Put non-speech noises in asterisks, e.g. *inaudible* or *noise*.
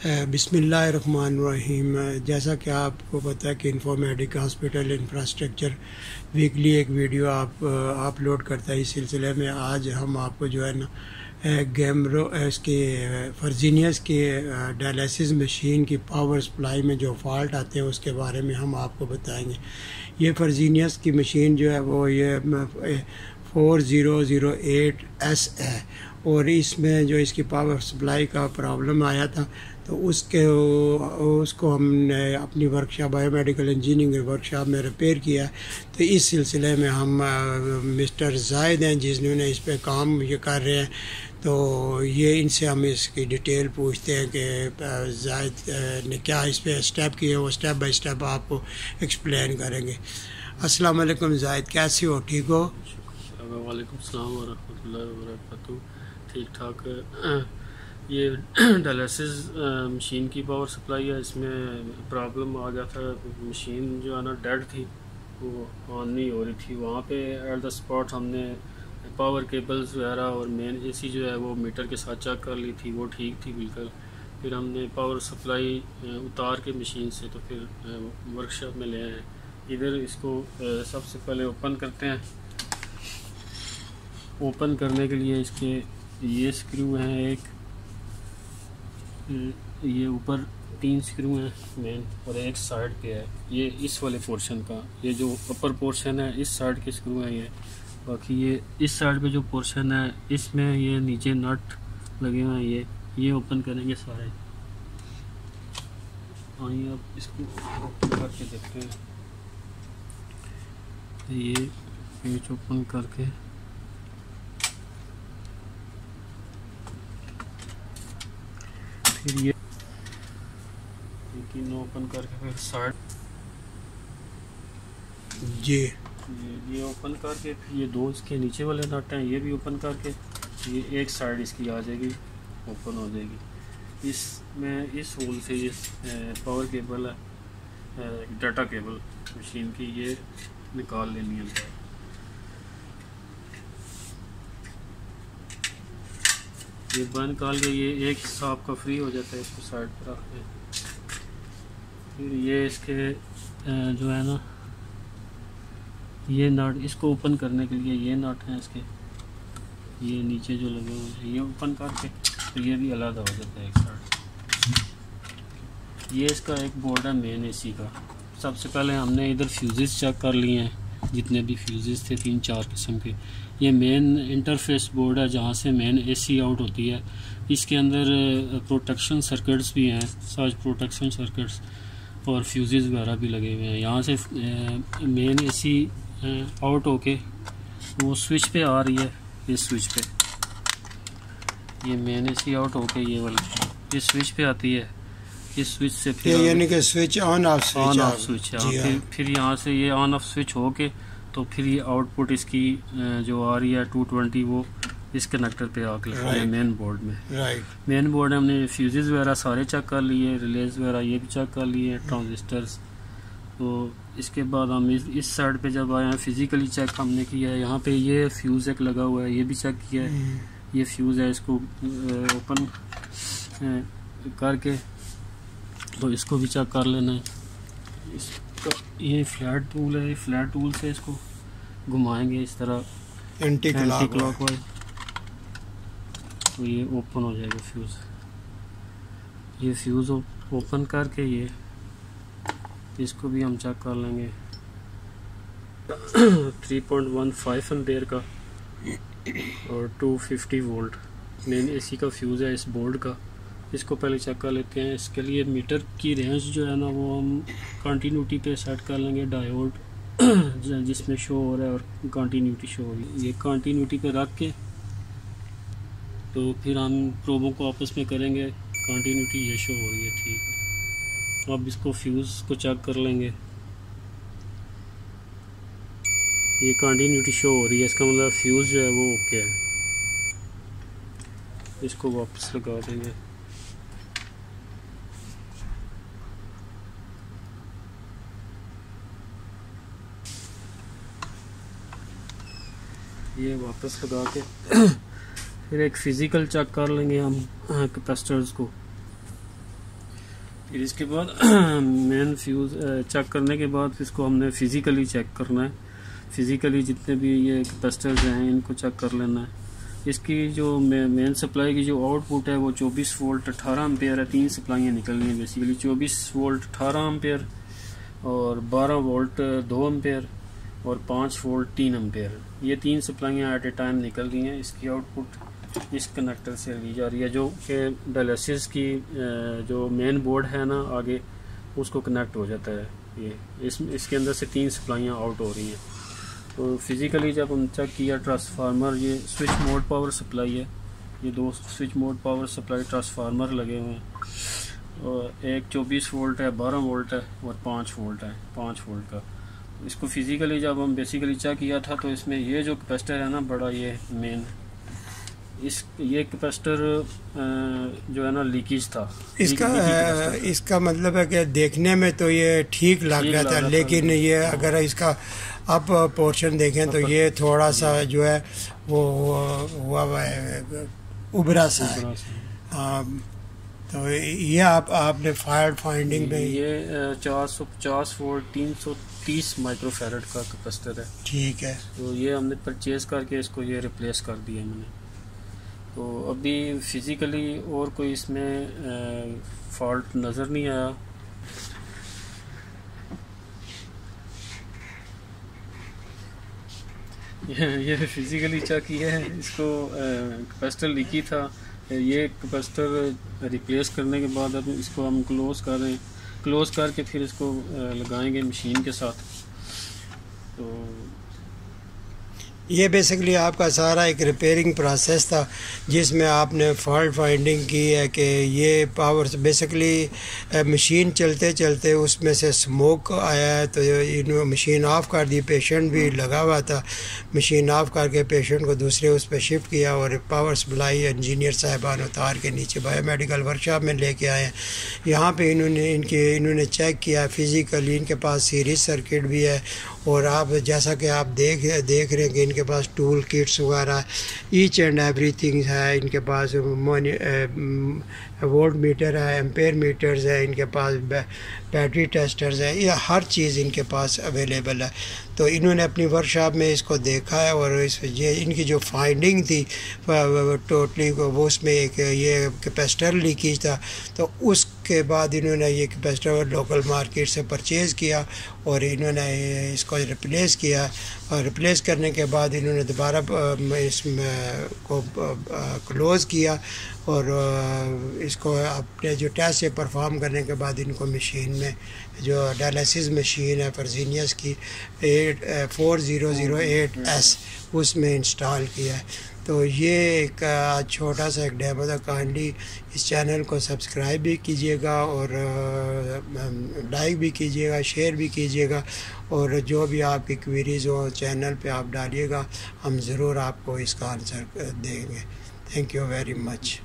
बिसमीम जैसा कि आपको पता है कि इन्फॉर्मेटिक हॉस्पिटल इंफ्रास्ट्रक्चर वीकली एक वीडियो आप अपलोड करता है। इस सिलसिले में आज हम आपको जो है ना गैमरो इसके फर्जीनियस के डायलिसिस मशीन की पावर सप्लाई में जो फॉल्ट आते हैं, उसके बारे में हम आपको बताएँगे। ये फर्जीनियस की मशीन जो है, वो ये four zero zero eight S है। और इसमें जो इसकी पावर सप्लाई का प्रॉब्लम आया था तो उसके, उसको हमने अपनी वर्कशॉप बायोमेडिकल इंजीनियरिंग वर्कशॉप में रिपेयर किया। तो इस सिलसिले में हम मिस्टर जायद हैं जिन्होंने इस पर काम ये कर रहे हैं। तो ये इनसे हम इसकी डिटेल पूछते हैं कि जायद ने क्या इस पर स्टेप किए वो स्टेप बाय स्टेप आपको एक्सप्लेन करेंगे। अस्सलाम वालेकुम जायद, कैसे हो? ठीक हो? वालेकुम सलाम वरहमतुल्लाहि ठीक ठाक ये *clears throat* डायलिसिस मशीन की पावर सप्लाई है, इसमें प्रॉब्लम आ गया था। मशीन जो है ना डेड थी, वो ऑन नहीं हो रही थी। वहाँ पे एट द स्पॉट हमने पावर केबल्स वगैरह और मेन एसी जो है, वो मीटर के साथ चेक कर ली थी, वो ठीक थी बिल्कुल। फिर हमने पावर सप्लाई उतार के मशीन से तो फिर वर्कशॉप में ले आए। इधर इसको सबसे पहले ओपन करते हैं। ओपन करने के लिए इसके ये स्क्रू हैं, एक ये ऊपर तीन स्क्रू हैं मेन और एक साइड पे है। ये इस वाले पोर्शन का, ये जो अपर पोर्शन है, इस साइड के स्क्रू हैं ये। बाकी ये इस साइड पे जो पोर्शन है, इसमें ये नीचे नट लगे हुए हैं ये। ये ओपन करेंगे सारे। आइए अब इसको ओपन करके देखते हैं। ये पेज ओपन करके फिर ये तीनों ओपन करके फिर साइड ये। ये ओपन करके फिर ये दो इसके नीचे वाले नट हैं ये भी ओपन करके ये एक साइड इसकी आ जाएगी ओपन हो जाएगी। इसमें इस होल से ये पावर केबल है डाटा केबल मशीन की ये निकाल लेनी है। ये बंद निकाल के ये एक हिस्सा आपका फ्री हो जाता है इसको साइड पर रख के। फिर ये इसके जो है ना, ये नट इसको ओपन करने के लिए ये नट हैं इसके। ये नीचे जो लगे हुए हैं, ये ओपन करके तो ये भी अलग हो जाता है एक साइड ये इसका एक बोर्ड है मेन एसी का। सबसे पहले हमने इधर फ्यूजेस चेक कर लिए हैं। जितने भी फ्यूज़ थे, तीन चार किस्म के। ये मेन इंटरफेस बोर्ड है जहाँ से मेन एसी आउट होती है। इसके अंदर प्रोटेक्शन सर्किट्स भी हैं सर्च प्रोटेक्शन सर्किट्स और फ्यूज़ वगैरह भी लगे हुए हैं। यहाँ से मेन एसी आउट होके वो स्विच पे आ रही है, इस स्विच पे। ये मेन एसी आउट होके ये वाली, ये स्विच पे आती है। इस स्विच से फिर यानी कि switch on off switch on off switch है फिर फिर यहाँ से ये ऑन ऑफ़ स्विच होके तो फिर ये आउटपुट इसकी जो आ रही है 220 वो इस कनेक्टर पे आके है मेन बोर्ड में। राइट मेन बोर्ड में हमने फ्यूजेस वगैरह सारे चेक कर लिए रिलेज वगैरह ये भी चेक कर लिए ट्रांजिस्टर्स तो इसके बाद हम इस, इस साइड पे जब आए हैं फिजिकली चेक हमने किया है यहाँ पे ये फ्यूज एक लगा हुआ है ये भी चेक किया है। हम्म। ये फ्यूज़ है इसको ओपन करके तो इसको भी चेक कर लेना है। इसका ये फ्लैट टूल है ये फ्लैट टूल से इसको घुमाएँगे इस तरह। एंटी क्लॉक वाइज तो ये ओपन हो जाएगा फ्यूज़ ये फ्यूज़ ओपन करके ये इसको भी हम चेक कर लेंगे। *coughs* 3.15 एम्पेयर का और 250 वोल्ट मेन एसी का फ्यूज़ है इस बोर्ड का। इसको पहले चेक कर लेते हैं। इसके लिए मीटर की रेंज जो है ना, वो हम कंटिन्यूटी पे सेट कर लेंगे डायोड *clears throat* जिसमें शो हो रहा है और कंटिन्यूटी शो हो रही है। ये कंटिन्यूटी पे रख के तो फिर हम प्रोबों को आपस में करेंगे। कंटिन्यूटी ये शो हो रही है, ठीक। अब इसको फ्यूज़ को चेक कर लेंगे। ये कंटिन्यूटी शो हो रही है। इसका मतलब फ्यूज़ जो है वो ओके है। इसको वापस लगा देंगे। ये वापस लगा के। फिर एक फ़िज़िकल चेक कर लेंगे हम कैपेसिटर्स को फिर इसके बाद मेन फ्यूज़ चेक करने के बाद इसको हमने फिज़िकली चेक करना है। फिज़िकली जितने भी ये कैपेसिटर्स हैं, इनको चेक कर लेना है। इसकी जो मेन सप्लाई की जो आउटपुट है, वो 24 वोल्ट 18 एम्पेयर है। तीन सप्लाइयाँ निकलनी है बेसिकली 24 वोल्ट 18 एम्पेयर और 12 वोल्ट 2 एम्पेयर और पाँच वोल्ट तीन एम्पेयर ये तीन सप्लाइयाँ एट ए टाइम निकल रही हैं। इसकी आउटपुट इस कनेक्टर से ली जा रही है, जो कि डायलिसिस की जो मेन बोर्ड है ना, आगे उसको कनेक्ट हो जाता है। ये, इस, इसके अंदर से तीन सप्लाइयाँ आउट हो रही हैं। तो फिज़िकली जब हम चेक किया ट्रांसफार्मर ये स्विच मोड पावर सप्लाई है। ये दो switch mode power supply transformer लगे हुए हैं। और एक 24 वोल्ट है 12 वोल्ट है और 5 वोल्ट है 5 वोल्ट का। इसको फिज़िकली जब हम बेसिकली चेक किया था तो इसमें ये जो कैपेसिटर है ना बड़ा ये मेन इस ये कैपेसिटर जो है ना लीकेज था। इसका इसका मतलब है कि देखने में तो ये ठीक लग रहा था लेकिन ये अगर इसका आप पोर्शन देखें तो ये थोड़ा सा जो है वो हुआ हुआ है उभरा सा है। तो ये आप आपने फायर फाइंडिंग में ये चार सौ पचास वोल्ट तीन सौ तीस माइक्रोफेरेट का कैपेसिटर है। ठीक है। तो ये हमने परचेज करके इसको ये रिप्लेस कर दिया मैंने तो अभी फिज़िकली और कोई इसमें फॉल्ट नज़र नहीं आया। ये ये फिज़िकली चेक किया है। इसको कैपेसिटर लीकी था। ये कैपेसिटर रिप्लेस करने के बाद अब इसको हम क्लोज़ कर। रहे हैं क्लोज़ करके फिर इसको लगाएँगे मशीन के साथ। तो ये बेसिकली आपका सारा एक रिपेयरिंग प्रोसेस था, जिसमें आपने फॉल्ट फाइंडिंग की है कि ये पावर बेसिकली मशीन चलते चलते उसमें से स्मोक आया है तो इन्होंने मशीन ऑफ़ कर दी पेशेंट भी लगा हुआ था। मशीन ऑफ़ करके पेशेंट को दूसरे उस पर शिफ्ट किया और पावर सप्लाई इंजीनियर साहबान उतार के नीचे बायोमेडिकल वर्कशॉप में लेके आए हैं। यहाँ पर इन्होंने, इनके, इन्होंने चेक किया फिज़िकली इनके पास सीरीज़ सर्किट भी है और आप जैसा कि आप देख देख रहे हैं कि इनके पास टूल किट्स वगैरह ईच एंड एवरी थिंग्स है, इनके पास वोल्ट मीटर है एम्पेयर मीटर्स है, इनके पास बैटरी टेस्टर्स है यह हर चीज़ इनके पास अवेलेबल है। तो इन्होंने अपनी वर्कशॉप में इसको देखा है और इस, ये, इनकी जो फाइंडिंग थी टोटली वो उसमें एक, ये कैपेसिटर लीकेज था तो उसके बाद इन्होंने ये कैपेसिटर लोकल मार्केट से परचेज़ किया और इन्होंने इसको रिप्लेस किया और रिप्लेस करने के बाद इन्होंने दोबारा इसमें को क्लोज़ किया और इसको अपने जो टेस्ट से परफॉर्म करने के बाद इनको मशीन में, जो डायलिसिस मशीन है फर्जीनियस की eight four zero zero eight S उसमें इंस्टॉल किया है। तो ये एक छोटा सा एक डेमो था काइंडली इस चैनल को सब्सक्राइब भी कीजिएगा और लाइक भी कीजिएगा, शेयर भी कीजिएगा और जो भी आपकी क्वेरीज हो चैनल पे आप डालिएगा, हम ज़रूर आपको इसका आंसर देंगे। Thank you very much.